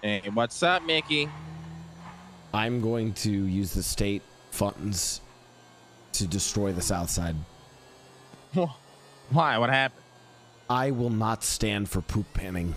Hey, what's up, Mickey? I'm going to use the state funds to destroy the South Side. Why? What happened? I will not stand for poop panning.